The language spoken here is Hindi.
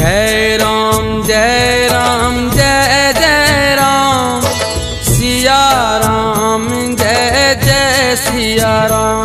जय राम जय राम जय जय राम। सिया राम जय जय सिया राम।